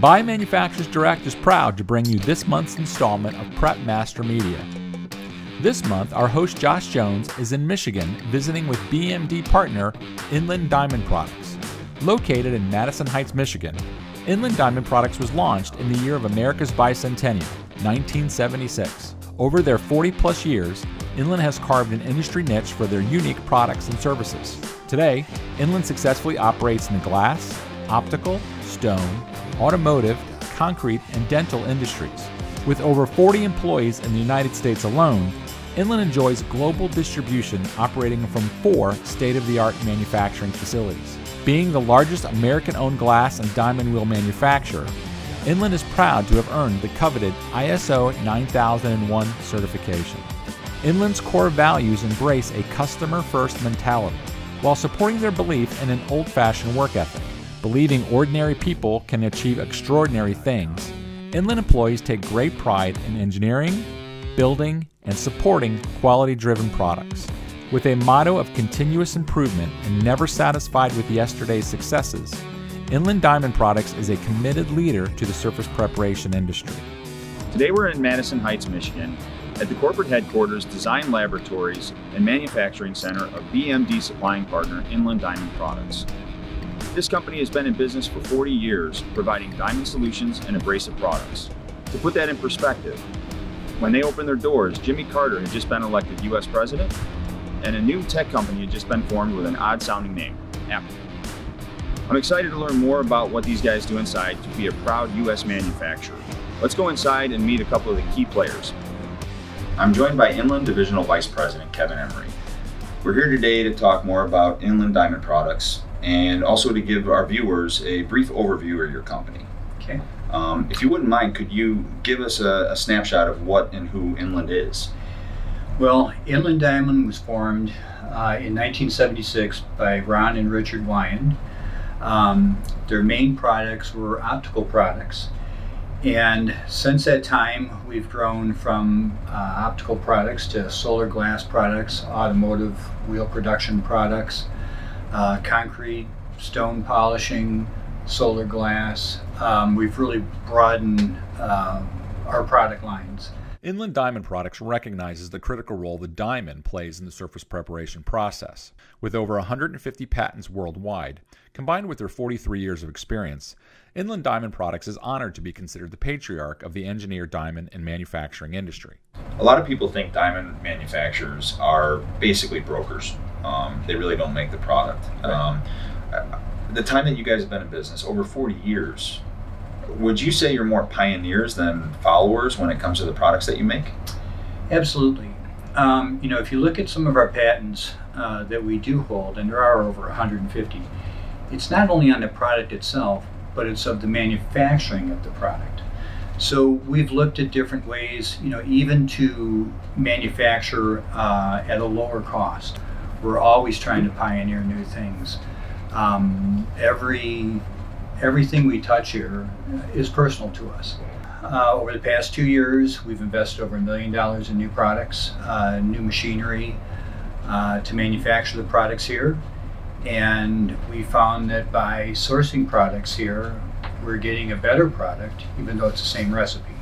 Buy Manufacturers Direct is proud to bring you this month's installment of Prep Master Media. This month, our host Josh Jones is in Michigan visiting with BMD partner Inland Diamond Products. Located in Madison Heights, Michigan, Inland Diamond Products was launched in the year of America's bicentennial, 1976. Over their 40 plus years, Inland has carved an industry niche for their unique products and services. Today, Inland successfully operates in the glass, optical, stone, automotive, concrete, and dental industries. With over 40 employees in the United States alone, Inland enjoys global distribution operating from four state of the art manufacturing facilities. Being the largest American owned glass and diamond wheel manufacturer, Inland is proud to have earned the coveted ISO 9001 certification. Inland's core values embrace a customer first mentality while supporting their belief in an old fashioned work ethic. Believing ordinary people can achieve extraordinary things, Inland employees take great pride in engineering, building, and supporting quality driven products. With a motto of continuous improvement and never satisfied with yesterday's successes, Inland Diamond Products is a committed leader to the surface preparation industry. Today we're in Madison Heights, Michigan, at the corporate headquarters, design laboratories, and manufacturing center of BMD supplying partner Inland Diamond Products. This company has been in business for 40 years, providing diamond solutions and abrasive products. To put that in perspective, when they opened their doors, Jimmy Carter had just been elected US President, and a new tech company had just been formed with an odd sounding name, Apple. I'm excited to learn more about what these guys do inside to be a proud US manufacturer. Let's go inside and meet a couple of the key players. I'm joined by Inland Divisional Vice President Kevin Emery. We're here today to talk more about Inland Diamond Products and also to give our viewers a brief overview of your company. Okay. Um, if you wouldn't mind, could you give us a, a, snapshot of what and who Inland is? Well, Inland Diamond was formed uh, in 1976 by Ron and Richard Wyand. Um, their main products were optical products. And since that time, we've grown from uh, optical products to solar glass products, automotive wheel production products, uh, concrete, stone polishing, solar glass. Um, we've really broadened uh, our product lines. Inland Diamond Products recognizes the critical role the diamond plays in the surface preparation process. With over 150 patents worldwide, combined with their 43 years of experience, Inland Diamond Products is honored to be considered the patriarch of the engineered diamond and manufacturing industry. A lot of people think diamond manufacturers are basically brokers. Um, they really don't make the product. Um, the time that you guys have been in business, over 40 years, would you say you're more pioneers than followers when it comes to the products that you make? Absolutely. Um, you know, if you look at some of our patents uh, that we do hold, and there are over 150, it's not only on the product itself, but it's of the manufacturing of the product. So we've looked at different ways, you know, even to manufacture uh, at a lower cost. We're always trying to pioneer new things. Um, every everything we touch here is personal to us. Uh, over the past two years, we've invested over a million dollars in new products, uh, new machinery uh, to manufacture the products here. And we found that by sourcing products here, we're getting a better product, even though it's the same recipe.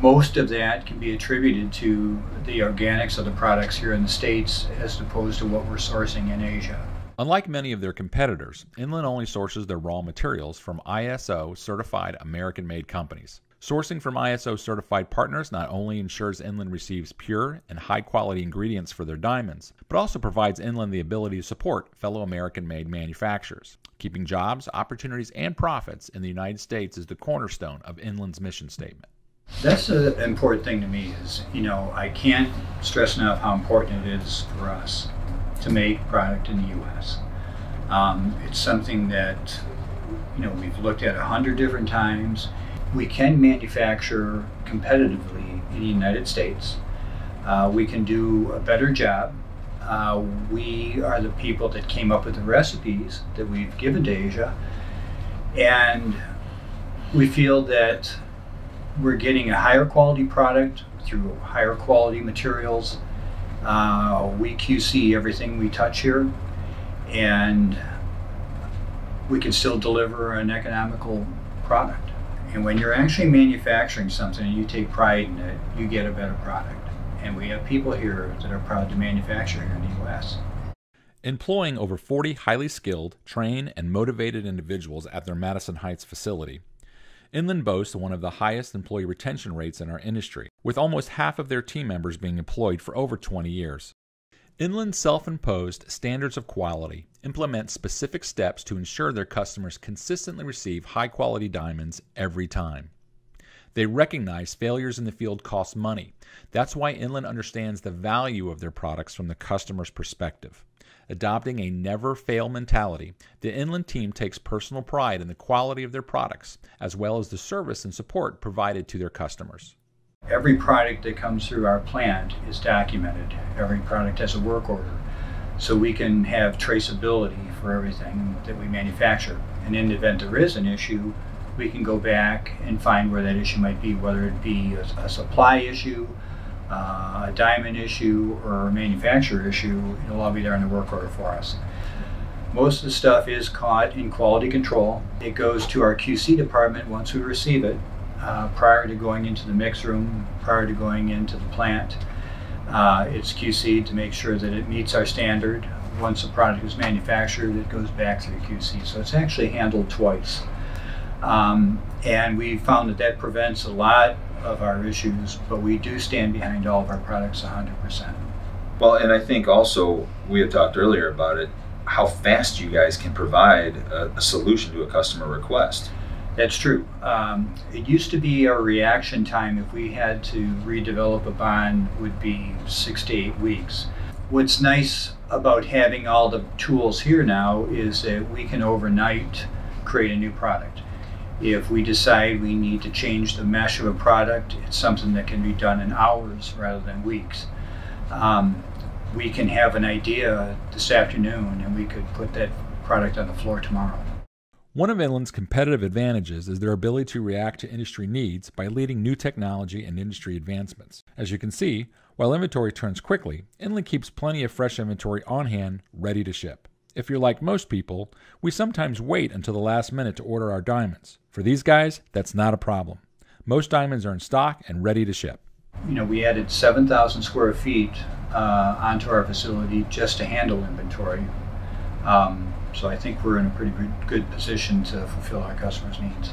Most of that can be attributed to the organics of the products here in the States as opposed to what we're sourcing in Asia. Unlike many of their competitors, Inland only sources their raw materials from ISO certified American made companies. Sourcing from ISO certified partners not only ensures Inland receives pure and high quality ingredients for their diamonds, but also provides Inland the ability to support fellow American made manufacturers. Keeping jobs, opportunities, and profits in the United States is the cornerstone of Inland's mission statement. That's an important thing to me is, you know, I can't stress enough how important it is for us to make product in the U.S. Um, it's something that you know we've looked at a hundred different times. We can manufacture competitively in the United States. Uh, we can do a better job. Uh, we are the people that came up with the recipes that we've given to Asia, and we feel that we're getting a higher quality product through higher quality materials uh, we QC everything we touch here, and we can still deliver an economical product. And when you're actually manufacturing something and you take pride in it, you get a better product. And we have people here that are proud to manufacture here in the U.S. Employing over 40 highly skilled, trained, and motivated individuals at their Madison Heights facility, Inland boasts one of the highest employee retention rates in our industry, with almost half of their team members being employed for over 20 years. Inland's self imposed standards of quality implement specific steps to ensure their customers consistently receive high quality diamonds every time. They recognize failures in the field cost money. That's why Inland understands the value of their products from the customer's perspective. Adopting a never fail mentality, the Inland team takes personal pride in the quality of their products, as well as the service and support provided to their customers. Every product that comes through our plant is documented. Every product has a work order. So we can have traceability for everything that we manufacture. And in the event there is an issue, we can go back and find where that issue might be, whether it be a, a supply issue, uh, a diamond issue, or a manufacturer issue. It'll all be there in the work order for us. Most of the stuff is caught in quality control. It goes to our QC department once we receive it, uh, prior to going into the mix room, prior to going into the plant. Uh, it's QC to make sure that it meets our standard. Once the product is manufactured, it goes back through QC. So it's actually handled twice. Um, and we found that that prevents a lot of our issues, but we do stand behind all of our products 100%. Well, and I think also we had talked earlier about it, how fast you guys can provide a, a solution to a customer request. That's true. Um, it used to be our reaction time if we had to redevelop a bond would be six to eight weeks. What's nice about having all the tools here now is that we can overnight create a new product. If we decide we need to change the mesh of a product, it's something that can be done in hours rather than weeks. Um, we can have an idea this afternoon and we could put that product on the floor tomorrow. One of Inland's competitive advantages is their ability to react to industry needs by leading new technology and industry advancements. As you can see, while inventory turns quickly, Inland keeps plenty of fresh inventory on hand, ready to ship. If you're like most people, we sometimes wait until the last minute to order our diamonds. For these guys, that's not a problem. Most diamonds are in stock and ready to ship. You know, we added 7,000 square feet uh, onto our facility just to handle inventory. Um, so I think we're in a pretty good position to fulfill our customers' needs.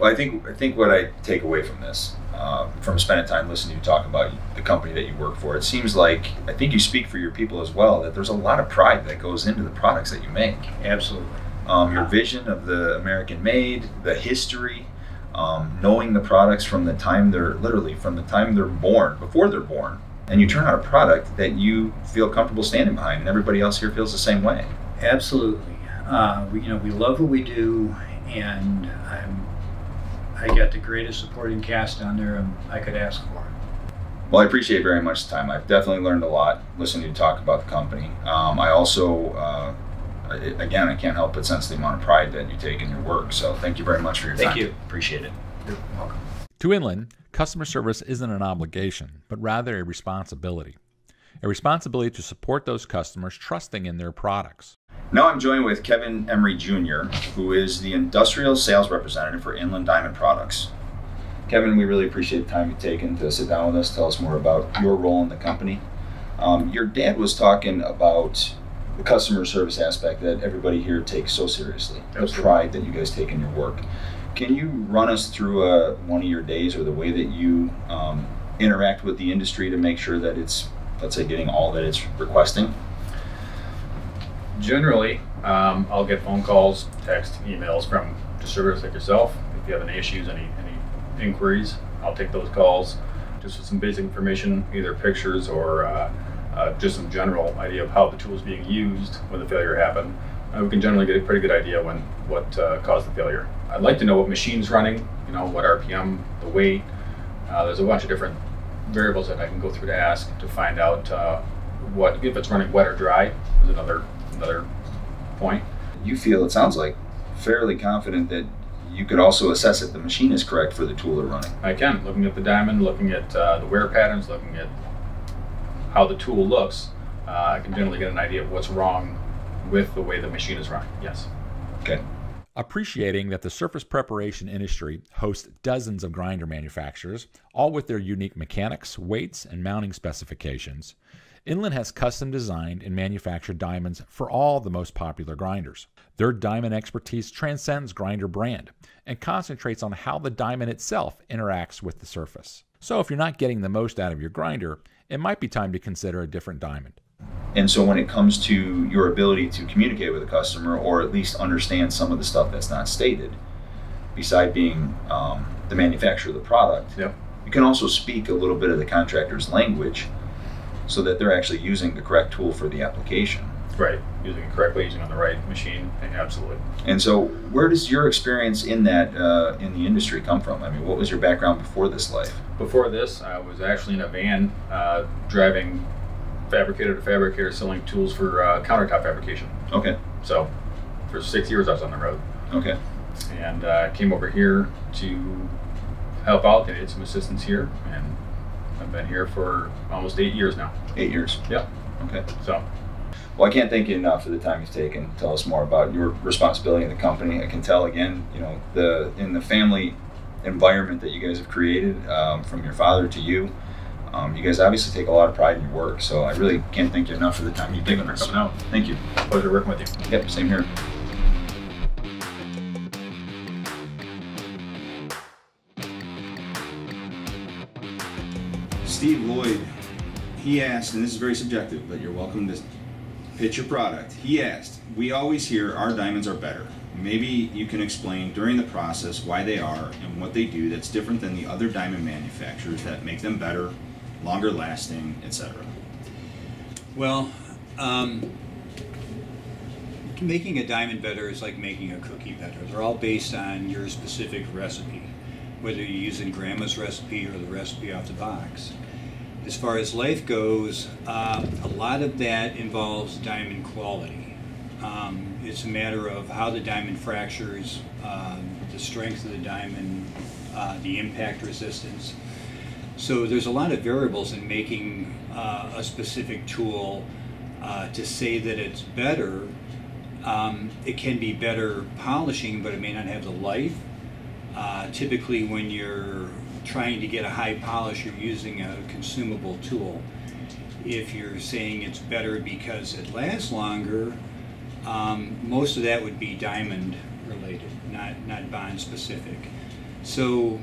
Well, I think I think what I take away from this, uh, from spending time listening to you talk about the company that you work for, it seems like I think you speak for your people as well. That there's a lot of pride that goes into the products that you make. Absolutely. Um, your vision of the American made, the history, um, knowing the products from the time they're literally from the time they're born, before they're born, and you turn out a product that you feel comfortable standing behind, and everybody else here feels the same way. Absolutely. Uh, we, you know, we love what we do, and I'm, I got the greatest supporting cast down there I could ask for. Well, I appreciate very much the time. I've definitely learned a lot listening to you talk about the company. Um, I also, uh, again, I can't help but sense the amount of pride that you take in your work. So thank you very much for your thank time. Thank you. Appreciate it. You're welcome. To Inland, customer service isn't an obligation, but rather a responsibility. A responsibility to support those customers trusting in their products. Now I'm joined with Kevin Emery Jr., who is the industrial sales representative for Inland Diamond Products. Kevin, we really appreciate the time you've taken to sit down with us, tell us more about your role in the company. Um, your dad was talking about the customer service aspect that everybody here takes so seriously, Absolutely. the pride that you guys take in your work. Can you run us through uh, one of your days or the way that you um, interact with the industry to make sure that it's, let's say, getting all that it's requesting? Generally, um, I'll get phone calls, text, emails from distributors like yourself. If you have any issues, any any inquiries, I'll take those calls just with some basic information, either pictures or uh, uh, just some general idea of how the tool is being used when the failure happened. Uh, we can generally get a pretty good idea when what uh, caused the failure. I'd like to know what machine's running, you know, what RPM, the weight. Uh, there's a bunch of different variables that I can go through to ask to find out uh, what if it's running wet or dry. Is another another point. You feel, it sounds like, fairly confident that you could also assess if the machine is correct for the tool they're running. I can, looking at the diamond, looking at uh, the wear patterns, looking at how the tool looks, uh, I can generally get an idea of what's wrong with the way the machine is running. Yes. Okay. Appreciating that the surface preparation industry hosts dozens of grinder manufacturers, all with their unique mechanics, weights, and mounting specifications, Inland has custom designed and manufactured diamonds for all the most popular grinders. Their diamond expertise transcends grinder brand and concentrates on how the diamond itself interacts with the surface. So if you're not getting the most out of your grinder, it might be time to consider a different diamond. And so when it comes to your ability to communicate with a customer or at least understand some of the stuff that's not stated, beside being um, the manufacturer of the product, Yep. you can also speak a little bit of the contractor's language so that they're actually using the correct tool for the application. Right. Using it correctly, using it on the right machine. Absolutely. And so, where does your experience in that uh, in the industry come from? I mean, what was your background before this life? Before this, I was actually in a van uh, driving fabricator to fabricator selling tools for uh, countertop fabrication. Okay, So for six years I was on the road okay, and uh, came over here to help out. They did some assistance here and I've been here for almost eight years now. eight years. Yep. Okay. So Well, I can't thank you enough for the time you've taken. Tell us more about your responsibility in the company. I can tell again, you know, the in the family environment that you guys have created, um, from your father to you. Um, you guys obviously take a lot of pride in your work, so I really can't thank you enough for the time you've given for us. coming out. Thank you. pleasure working with you. Yep, same here. Steve Lloyd, he asked, and this is very subjective, but you're welcome to pitch your product. He asked, We always hear our diamonds are better. Maybe you can explain during the process why they are and what they do that's different than the other diamond manufacturers that make them better, longer lasting, etc. Well, um, making a diamond better is like making a cookie better. They're all based on your specific recipe, whether you're using grandma's recipe or the recipe off the box. As far as life goes, uh, a lot of that involves diamond quality. Um, it's a matter of how the diamond fractures, uh, the strength of the diamond, uh, the impact resistance. So there's a lot of variables in making uh, a specific tool uh, to say that it's better. Um, it can be better polishing, but it may not have the life. Uh, typically, when you're trying to get a high polish, you're using a consumable tool. If you're saying it's better because it lasts longer, um, most of that would be diamond related, not, not bond specific. So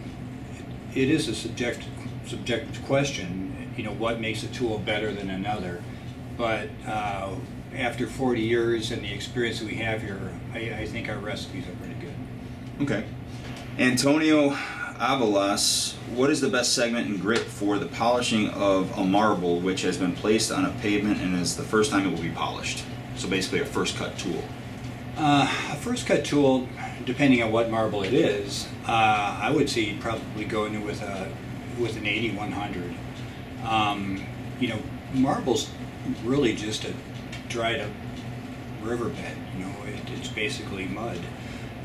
it is a subjective, subjective question, you know, what makes a tool better than another. But uh, after 40 years and the experience we have here, I, I think our recipes are pretty good. Okay. Antonio Avalas, what is the best segment and grit for the polishing of a marble which has been placed on a pavement and is the first time it will be polished? So basically a first cut tool. Uh, a first cut tool, depending on what marble it is, uh, I would say probably go into with a with an 8100. Um, you know, marble's really just a dried up riverbed. You know, it, it's basically mud.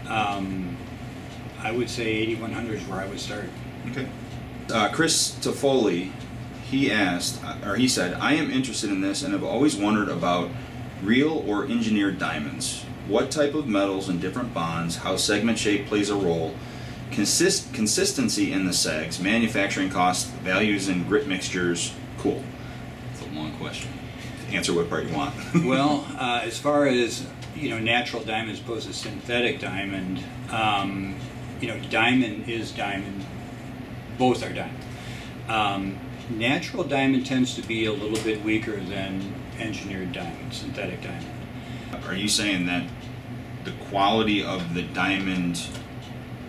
Um, I would say 8100 is where I would start. Okay. Uh, Chris Toffoli, he asked, uh, or he said, I am interested in this and have always wondered about real or engineered diamonds. What type of metals and different bonds, how segment shape plays a role, consist consistency in the segs, manufacturing costs, values in grit mixtures. Cool. It's a long question. Answer what part you want. well, uh, as far as you know, natural diamond as opposed to synthetic diamond, um, you know, diamond is diamond. Both are diamond. Um, natural diamond tends to be a little bit weaker than engineered diamond, synthetic diamond. Are you saying that the quality of the diamond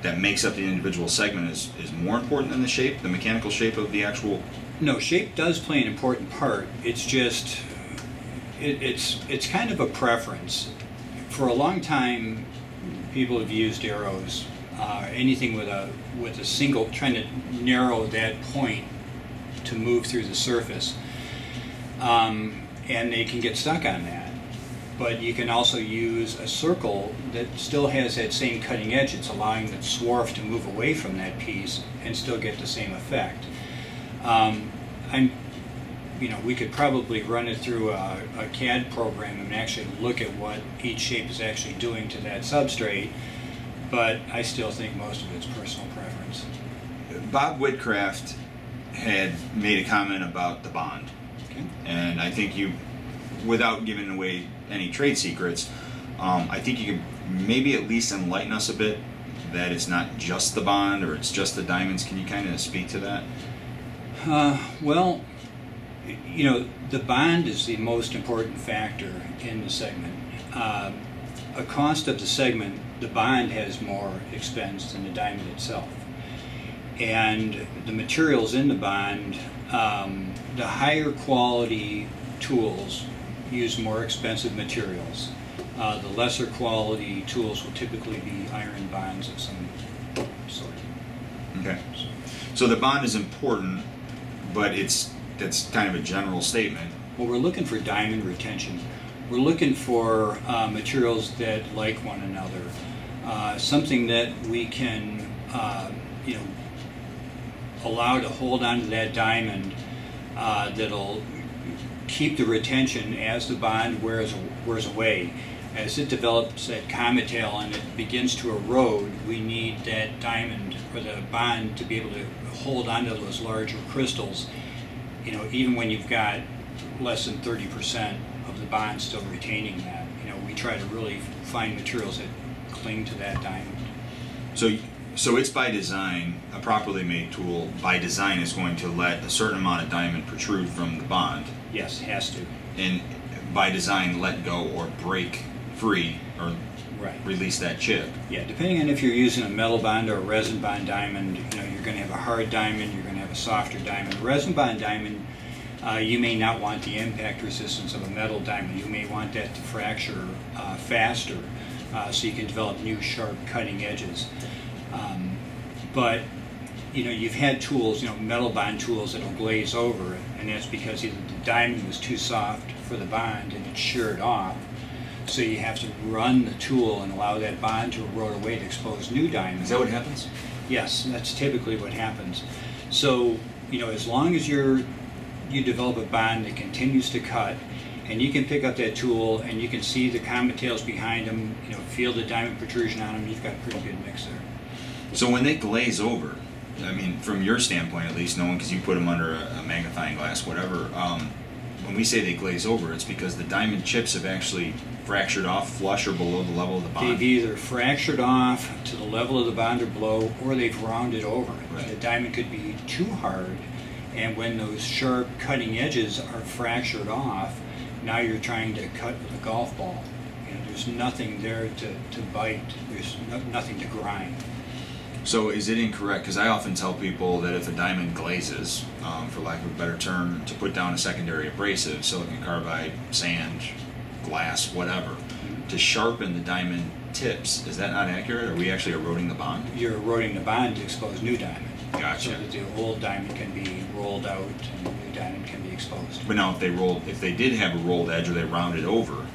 that makes up the individual segment is, is more important than the shape, the mechanical shape of the actual? No, shape does play an important part. It's just, it, it's it's kind of a preference. For a long time, people have used arrows, uh, anything with a with a single, trying to narrow that point to move through the surface, um, and they can get stuck on that. But you can also use a circle that still has that same cutting edge. It's allowing the swarf to move away from that piece and still get the same effect. Um, I'm, you know, we could probably run it through a, a CAD program and actually look at what each shape is actually doing to that substrate. But I still think most of it's personal preference. Bob Whitcraft had made a comment about the bond, Okay. and I think you, without giving away any trade secrets, um, I think you could maybe at least enlighten us a bit that it's not just the bond or it's just the diamonds. Can you kind of speak to that? Uh, well, you know, the bond is the most important factor in the segment. Um, a cost of the segment, the bond has more expense than the diamond itself. And the materials in the bond, um, the higher quality tools use more expensive materials. Uh, the lesser quality tools will typically be iron bonds of some sort. Okay. So the bond is important, but it's that's kind of a general statement. Well, we're looking for diamond retention. We're looking for uh, materials that like one another, uh, something that we can, uh, you know, allow to hold onto that diamond uh, that'll keep the retention as the bond wears wears away. As it develops that comet tail and it begins to erode, we need that diamond or the bond to be able to hold onto those larger crystals you know, even when you've got less than thirty percent of the bond still retaining that, you know, we try to really find materials that cling to that diamond. So so it's by design a properly made tool by design is going to let a certain amount of diamond protrude from the bond Yes, it has to. and by design let go or break free or Right. release that chip. Yeah, depending on if you're using a metal bond or a resin bond diamond, you know, you're going to have a hard diamond, you're going to have a softer diamond. A resin bond diamond, uh, you may not want the impact resistance of a metal diamond. You may want that to fracture uh, faster, uh, so you can develop new sharp cutting edges. Um, but you know, you've had tools, you know, metal bond tools that'll glaze over, and that's because either the diamond was too soft for the bond and it sheared off, so you have to run the tool and allow that bond to erode away to expose new diamonds. Is that what happens? Yes, that's typically what happens. So, you know, as long as you're you develop a bond that continues to cut, and you can pick up that tool and you can see the comet tails behind them, you know, feel the diamond protrusion on them, you've got a pretty good mix there. So when they glaze over, I mean, from your standpoint at least, knowing because you put them under a, a magnifying glass, whatever. Um, when we say they glaze over, it's because the diamond chips have actually fractured off flush or below the level of the bond. They've either fractured off to the level of the bond or below, or they've rounded over. Right. The diamond could be too hard, and when those sharp cutting edges are fractured off, now you're trying to cut with a golf ball. You know, there's nothing there to, to bite. There's no, nothing to grind. So is it incorrect? Because I often tell people that if a diamond glazes, um, for lack of a better term, to put down a secondary abrasive, silicon carbide, sand, glass, whatever, to sharpen the diamond tips. Is that not accurate? Are we actually eroding the bond? You're eroding the bond to expose new diamond. Gotcha. So that the old diamond can be rolled out and the new diamond can be exposed. But now, if they rolled, if they did have a rolled edge or they rounded over,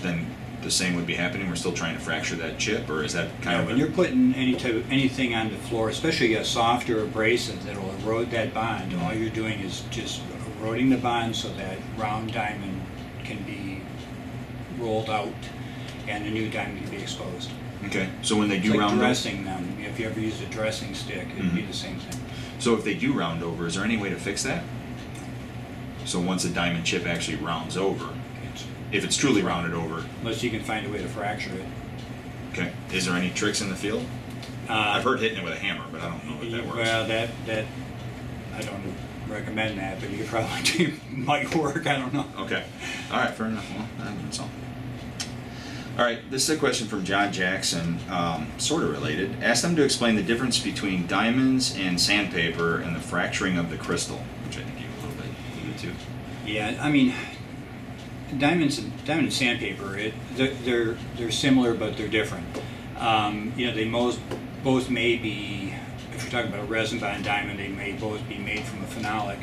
then the same would be happening. We're still trying to fracture that chip, or is that kind Yeah, of when you're putting any type of, anything on the floor, especially a softer abrasive that'll erode that bond, mm-hmm. all you're doing is just eroding the bond so that round diamond can be rolled out and a new diamond can be exposed. Okay? So when they It's do like round over, dressing them. If you ever used a dressing stick, it'd be Mhm. the same thing. so if they do round over, is there any way to fix that? So once a diamond chip actually rounds over, It's, if it's truly rounded over, unless you can find a way to fracture it. okay? Is there any tricks in the field? Uh, I've heard hitting it with a hammer, but I don't know if that works. Well, that, that, I don't recommend that, but you could probably do, might work, I don't know. Okay. All right. Fair enough. Well, that's all. All right. This is a question from John Jackson, um, sort of related. Ask them to explain the difference between diamonds and sandpaper and the fracturing of the crystal, which I think you a little bit alluded to. Yeah, I mean, diamonds and diamond and sandpaper, it they're they're, they're similar but they're different. Um, you know, they most both may be, if you're talking about a resin bond diamond, they may both be made from a phenolic.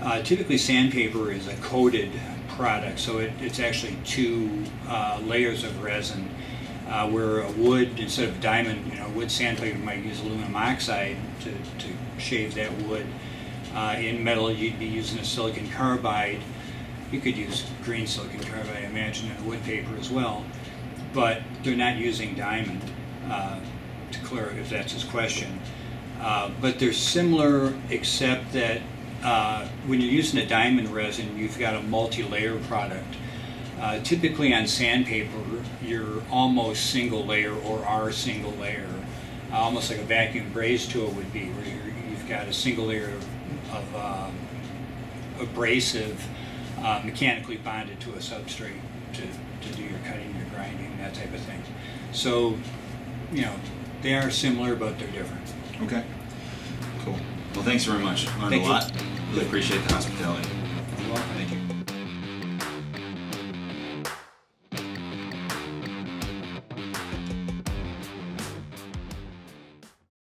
Uh, typically, sandpaper is a coated product, so it, it's actually two uh, layers of resin. Uh, where a wood, instead of diamond, you know, wood sandpaper might use aluminum oxide to, to shave that wood. Uh, in metal, you'd be using a silicon carbide. You could use green silicon carbide, I imagine, in wood paper as well, but they're not using diamond. uh, to clear if that's his question. Uh, but they're similar except that uh, when you're using a diamond resin, you've got a multi-layer product. Uh, typically on sandpaper, you're almost single layer or are single layer, uh, almost like a vacuum braze tool would be, where you're, you've got a single layer of, of um, abrasive uh, mechanically bonded to a substrate to, to do your cutting, your grinding, that type of thing. So, you know, they are similar, but they're different. Okay. Well, thanks very much. Learned Thank a you. lot. Really appreciate the hospitality. You're welcome. Thank you.